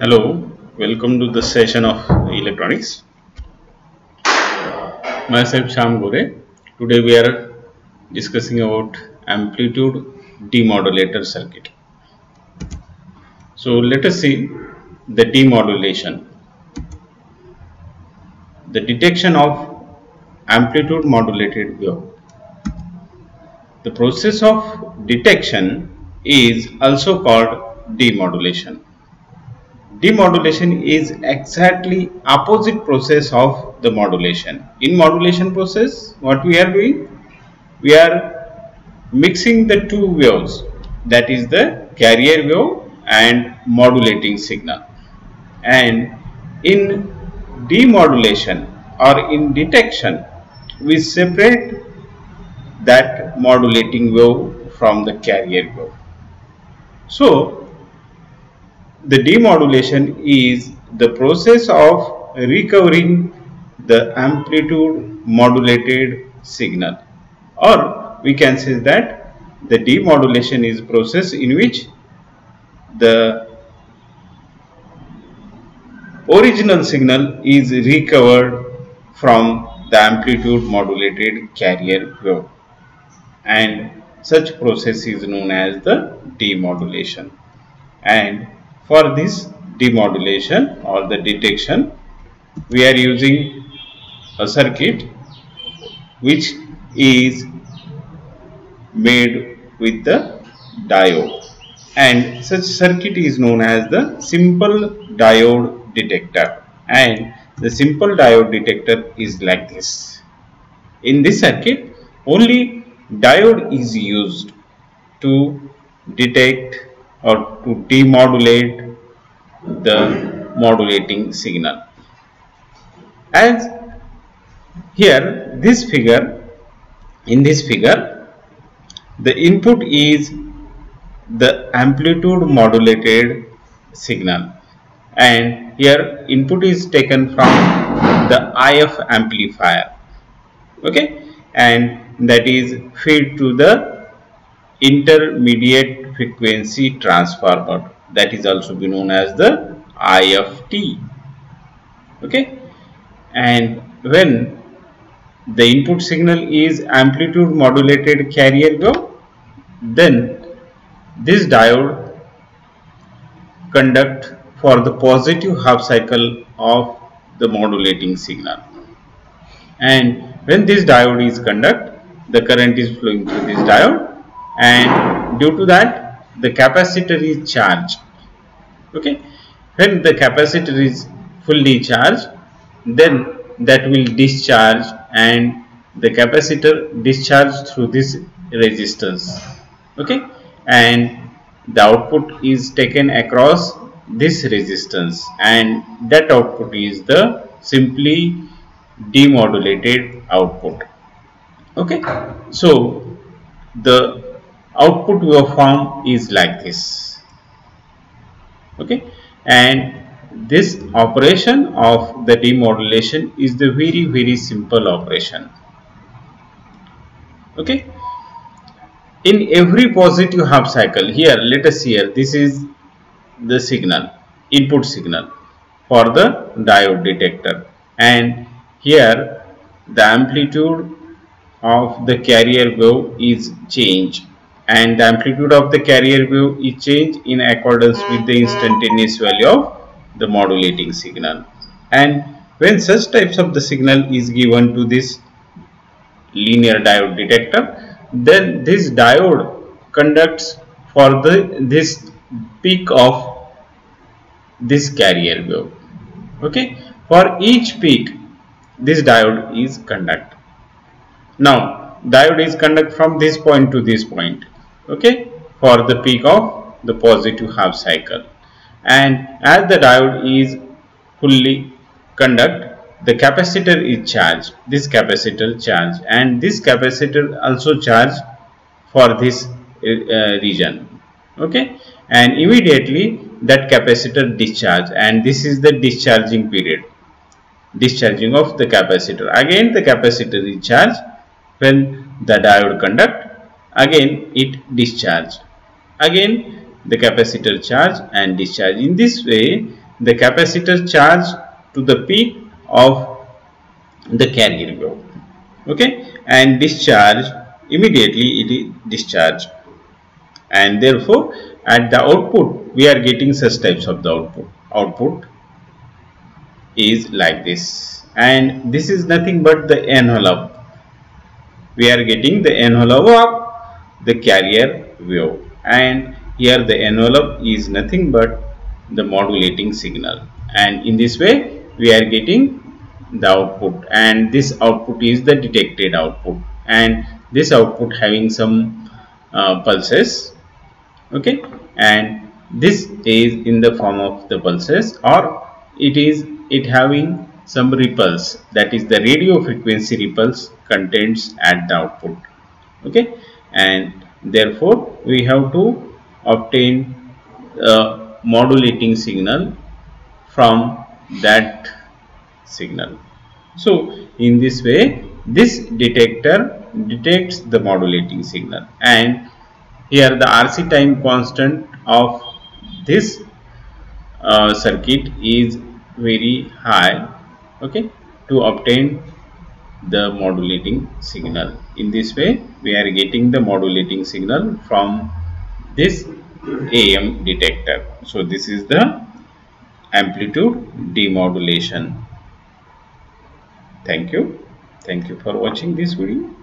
Hello, welcome to the session of electronics. Myself Shyam Gore. Today we are discussing about amplitude demodulator circuit. So let us see the demodulation. The detection of amplitude modulated wave. The process of detection is also called demodulation. Demodulation is exactly opposite process of the modulation. In modulation process, what we are doing? We are mixing the two waves that is the carrier wave and modulating signal. And in demodulation or in detection, we separate that modulating wave from the carrier wave. So, the demodulation is the process of recovering the amplitude modulated signal. Or we can say that the demodulation is process in which the original signal is recovered from the amplitude modulated carrier wave and such process is known as the demodulation. And for this demodulation or the detection we are using a circuit which is made with the diode and such circuit is known as the simple diode detector and the simple diode detector is like this. In this circuit only diode is used to detect or to demodulate the modulating signal. As here this figure in this figure the input is the amplitude modulated signal. And here input is taken from the IF amplifier. Okay? And that is fed to the intermediate frequency transformer that is also be known as the IFT okay? And when the input signal is amplitude modulated carrier wave then this diode conduct for the positive half cycle of the modulating signal. And when this diode is conduct the current is flowing through this diode. And due to that the capacitor is charged okay? When the capacitor is fully charged then that will discharge and the capacitor discharge through this resistance okay? And the output is taken across this resistance and that output is the simply demodulated output. Okay? So the output waveform is like this. Okay? And this operation of the demodulation is the very very simple operation. Okay? In every positive half cycle here let us here this is the signal input signal for the diode detector. And here the amplitude of the carrier wave is changed and the amplitude of the carrier wave is changed in accordance with the instantaneous value of the modulating signal. And when such types of the signal is given to this linear diode detector then this diode conducts for the this peak of this carrier wave okay? For each peak this diode is conduct. Now diode is conduct from this point to this point okay for the peak of the positive half cycle. And as the diode is fully conduct the capacitor is charged this capacitor charge and this capacitor also charge for this uh, region okay. And immediately that capacitor discharge and this is the discharging period discharging of the capacitor. Again the capacitor is charged when the diode conduct again it discharge again the capacitor charge and discharge. In this way the capacitor charge to the peak of the carrier wave okay? And discharge immediately it is discharged. And therefore at the output we are getting such types of the output. Output is like this. And this is nothing but the envelope we are getting the envelope of the carrier wave. And here the envelope is nothing but the modulating signal. And in this way we are getting the output. And this output is the detected output. And this output having some uh, pulses. Okay? And this is in the form of the pulses or it is it having some ripples. That is the radio frequency ripples contains at the output. Okay and therefore we have to obtain a modulating signal from that signal. So in this way this detector detects the modulating signal. And here the RC time constant of this uh, circuit is very high okay to obtain the modulating signal. In this way we are getting the modulating signal from this AM detector. So this is the amplitude demodulation. Thank you. Thank you for watching this video